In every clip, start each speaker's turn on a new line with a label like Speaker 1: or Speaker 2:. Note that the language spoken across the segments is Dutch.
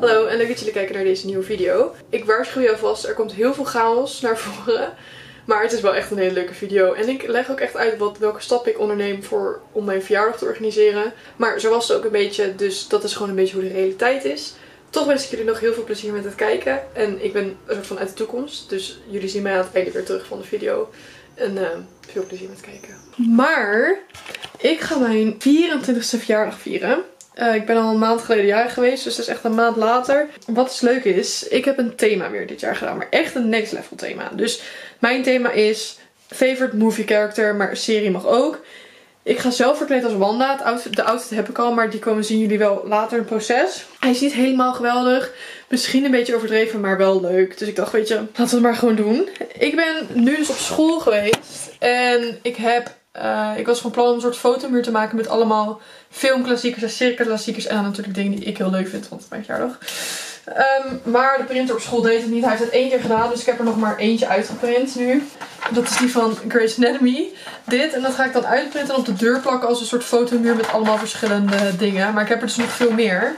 Speaker 1: Hallo en leuk dat jullie kijken naar deze nieuwe video. Ik waarschuw je alvast, er komt heel veel chaos naar voren. Maar het is wel echt een hele leuke video. En ik leg ook echt uit wat, welke stappen ik onderneem voor, om mijn verjaardag te organiseren. Maar zo was het ook een beetje, dus dat is gewoon een beetje hoe de realiteit is. Toch wens ik jullie nog heel veel plezier met het kijken. En ik ben een van uit de toekomst. Dus jullie zien mij aan het einde weer terug van de video. En eh, veel plezier met kijken. Maar ik ga mijn 24e verjaardag vieren. Uh, ik ben al een maand geleden jarig geweest, dus dat is echt een maand later. Wat dus leuk is, ik heb een thema weer dit jaar gedaan, maar echt een next level thema. Dus mijn thema is favorite movie character, maar serie mag ook. Ik ga zelf verkleed als Wanda. De outfit heb ik al, maar die komen zien jullie wel later in het proces. Hij is niet helemaal geweldig. Misschien een beetje overdreven, maar wel leuk. Dus ik dacht, weet je, laten we het maar gewoon doen. Ik ben nu dus op school geweest. En ik heb uh, ik was van plan om een soort fotomuur te maken met allemaal filmklassiekers en serieklassiekers. En dan natuurlijk dingen die ik heel leuk vind, want het is mijn. Um, maar de printer op school deed het niet. Hij heeft het één keer gedaan, dus ik heb er nog maar eentje uitgeprint nu. Dat is die van Grace Anatomy. Dit, en dat ga ik dan uitprinten en op de deur plakken als een soort fotomuur met allemaal verschillende dingen. Maar ik heb er dus nog veel meer.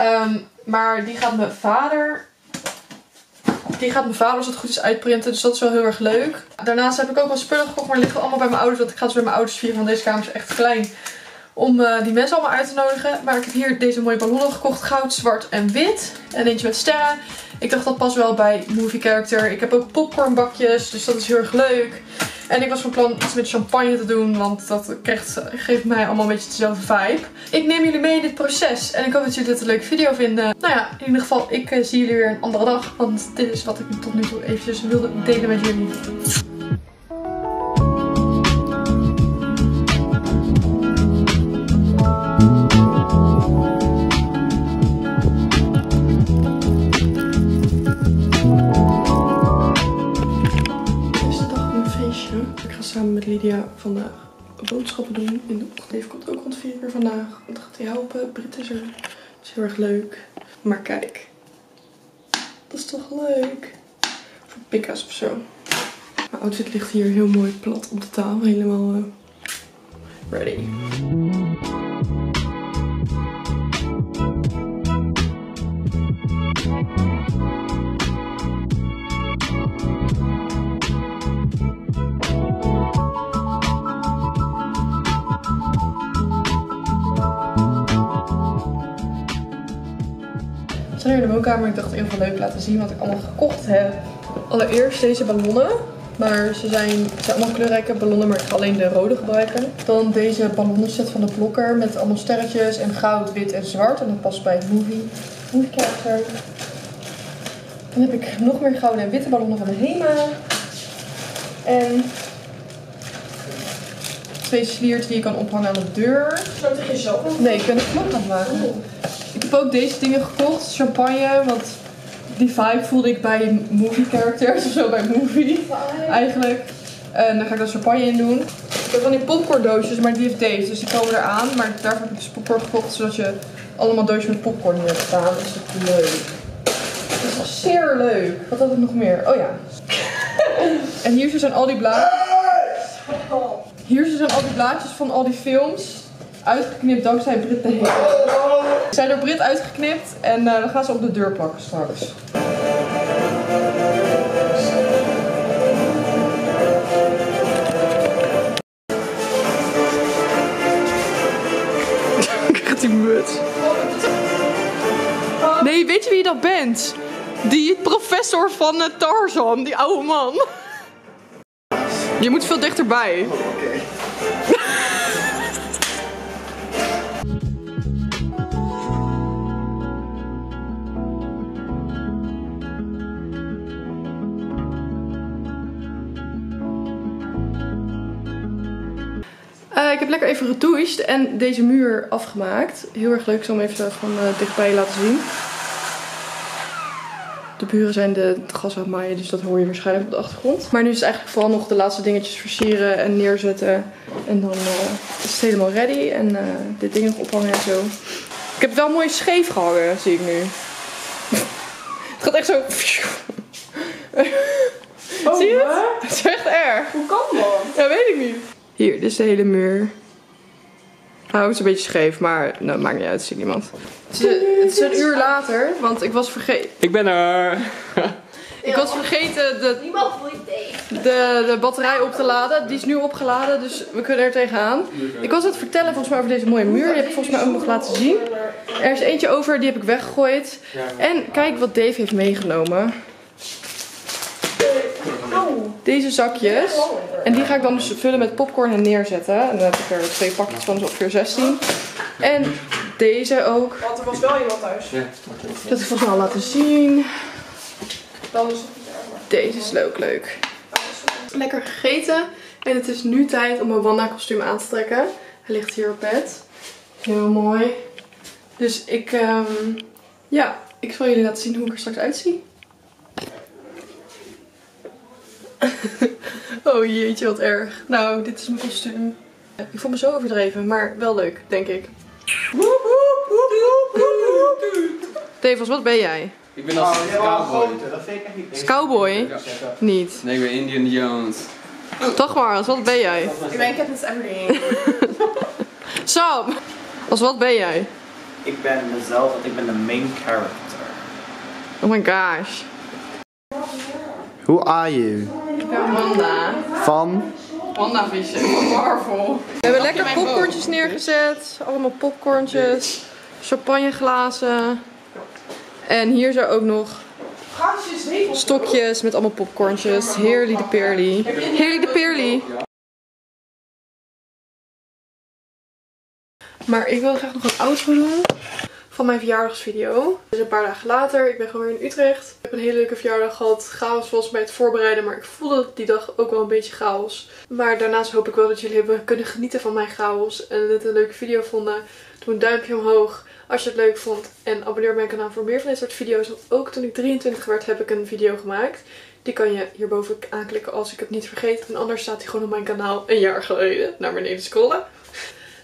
Speaker 1: Um, maar die gaat mijn vader die gaat mijn vader als het goed is uitprinten. Dus dat is wel heel erg leuk. Daarnaast heb ik ook wel spullen gekocht. Maar liggen allemaal bij mijn ouders. Want ik ga dus bij mijn ouders vieren. Want deze kamer is echt klein. Om uh, die mensen allemaal uit te nodigen. Maar ik heb hier deze mooie ballonnen gekocht. Goud, zwart en wit. En eentje met sterren. Ik dacht dat past wel bij movie character. Ik heb ook popcornbakjes. Dus dat is heel erg leuk. En ik was van plan iets met champagne te doen, want dat krijgt, geeft mij allemaal een beetje dezelfde vibe. Ik neem jullie mee in dit proces en ik hoop dat jullie dit een leuke video vinden. Nou ja, in ieder geval, ik eh, zie jullie weer een andere dag, want dit is wat ik tot nu toe eventjes wilde delen met jullie. Komt ook rond 4 uur vandaag. Gaat hij helpen. Brit is er. Heel erg leuk. Maar kijk. Dat is toch leuk. Voor pikka's of zo. Mijn outfit ligt hier heel mooi plat op de tafel. Helemaal uh, ready. In de woonkamer. Ik dacht even leuk laten zien wat ik allemaal gekocht heb. Allereerst deze ballonnen. Maar ze zijn, het zijn allemaal kleurrijke ballonnen, maar ik ga alleen de rode gebruiken. Dan deze ballonnenset van de Blokker met allemaal sterretjes en goud, wit en zwart. En dat past bij het movie, movie character. Dan heb ik nog meer gouden en witte ballonnen van de Hema. En twee sliers die je kan ophangen aan de deur.
Speaker 2: Zou je zelf
Speaker 1: Nee, ik ben het knop aan het maken. Ik heb ook deze dingen gekocht. Champagne, want die vibe voelde ik bij movie characters of zo, bij movie eigenlijk. En dan ga ik dan champagne in doen. Ik heb van die popcorn doosjes, maar die heeft deze, dus die komen eraan. Maar daarvoor heb ik dus popcorn gekocht, zodat je allemaal doosjes met popcorn hier hebt staan. Dat is leuk. Dat is zeer leuk. Wat had ik nog meer? Oh ja. en hier zijn al die blaadjes. Hier zijn al die blaadjes van al die films. Uitgeknipt dankzij Brit de. Ze zijn door Brit uitgeknipt en uh, dan gaan ze op de deur plakken straks. Krijgt die muts. Nee, weet je wie dat bent? Die professor van uh, Tarzan, die oude man. Je moet veel dichterbij. Uh, ik heb lekker even gedoucht en deze muur afgemaakt. Heel erg leuk, ik zal hem even van uh, dichtbij laten zien. De buren zijn de, het gras aan het maaien, dus dat hoor je waarschijnlijk op de achtergrond. Maar nu is het eigenlijk vooral nog de laatste dingetjes versieren en neerzetten. En dan uh, is het helemaal ready. En dit ding nog ophangen en zo. Ik heb het wel mooi scheef gehangen, zie ik nu. het gaat echt zo...
Speaker 2: Oh,
Speaker 1: zie je het? Het is echt erg.
Speaker 2: Hoe kan dat?
Speaker 1: Ja, weet ik niet. Hier, dit is de hele muur. Hij houdt een beetje scheef, maar nou, maakt niet uit, ziet niemand. Het is, het is een uur later, want ik was vergeten.
Speaker 2: Ik ben er.
Speaker 1: Ik was vergeten de, de, de batterij op te laden. Die is nu opgeladen, dus we kunnen er tegenaan. Ik was aan het vertellen volgens mij over deze mooie muur. Die heb ik volgens mij ook nog laten zien. Er is eentje over, die heb ik weggegooid. En kijk wat Dave heeft meegenomen. Deze zakjes. En die ga ik dan dus vullen met popcorn en neerzetten. En dan heb ik er twee pakjes van, dus ongeveer 16. En deze ook.
Speaker 3: Want er was wel iemand thuis.
Speaker 2: Ja.
Speaker 1: Dat ik volgens mij al laten zien.
Speaker 3: Dan is
Speaker 1: Deze is ook leuk. Lekker gegeten. En het is nu tijd om mijn Wanda kostuum aan te trekken. Hij ligt hier op bed. Heel mooi. Dus ik, ehm, ja, ik zal jullie laten zien hoe ik er straks uitzie. oh jeetje, wat erg. Nou, dit is mijn kostuum. Ik voel me zo overdreven, maar wel leuk, denk ik. Devos, wat ben jij?
Speaker 2: Ik ben als
Speaker 4: Oh,
Speaker 2: cowboy.
Speaker 4: grote, dat vind ik echt niet.
Speaker 1: Is cowboy?
Speaker 2: Ja.
Speaker 1: Niet.
Speaker 2: Nee, ik ben Indian Jones.
Speaker 1: Toch maar, als wat ben jij?
Speaker 3: Ik ben Katniss Everdeen.
Speaker 1: Sam! Als wat ben jij?
Speaker 4: Ik ben mezelf, want ik ben de main character.
Speaker 1: Oh my gosh.
Speaker 4: Who are you?
Speaker 1: Wanda.
Speaker 4: Van?
Speaker 1: Wanda Vision van Marvel. We hebben lekker popcornjes neergezet. Allemaal popcornjes. Champagneglazen. En hier zijn ook nog stokjes met allemaal popcornjes. Heerly de peerly. Heerly de peerly. Maar ik wil graag nog een outro doen van mijn verjaardagsvideo. Dus een paar dagen later, ik ben gewoon weer in Utrecht. Ik heb een hele leuke verjaardag gehad. Chaos was bij het voorbereiden, maar ik voelde die dag ook wel een beetje chaos. Maar daarnaast hoop ik wel dat jullie hebben kunnen genieten van mijn chaos. En het een leuke video vonden. Doe een duimpje omhoog als je het leuk vond. En abonneer op mijn kanaal voor meer van dit soort video's. Want ook toen ik 23 werd heb ik een video gemaakt. Die kan je hierboven aanklikken als ik het niet vergeet. En anders staat hij gewoon op mijn kanaal een jaar geleden naar beneden scrollen.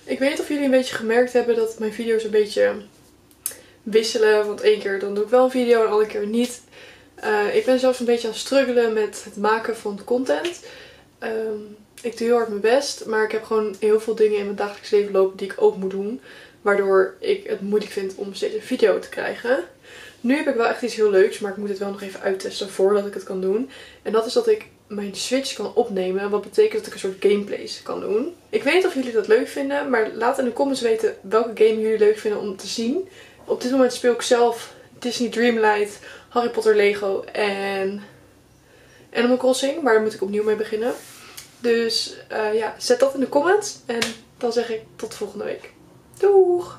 Speaker 1: Ik weet of jullie een beetje gemerkt hebben dat mijn video's een beetje wisselen. Want één keer dan doe ik wel een video en de andere keer niet. Eh, ik ben zelfs een beetje aan het struggelen met het maken van content. Ehm, ik doe heel hard mijn best, maar ik heb gewoon heel veel dingen in mijn dagelijks leven lopen die ik ook moet doen. Waardoor ik het moeilijk vind om steeds een video te krijgen. Nu heb ik wel echt iets heel leuks, maar ik moet het wel nog even uittesten voordat ik het kan doen. En dat is dat ik mijn Switch kan opnemen. Wat betekent dat ik een soort gameplays kan doen. Ik weet niet of jullie dat leuk vinden, maar laat in de comments weten welke game jullie leuk vinden om te zien. Op dit moment speel ik zelf Disney Dreamlight, Harry Potter Lego en Animal Crossing. Maar daar moet ik opnieuw mee beginnen. Dus eh, ja, zet dat in de comments. En dan zeg ik tot volgende week. Doeg!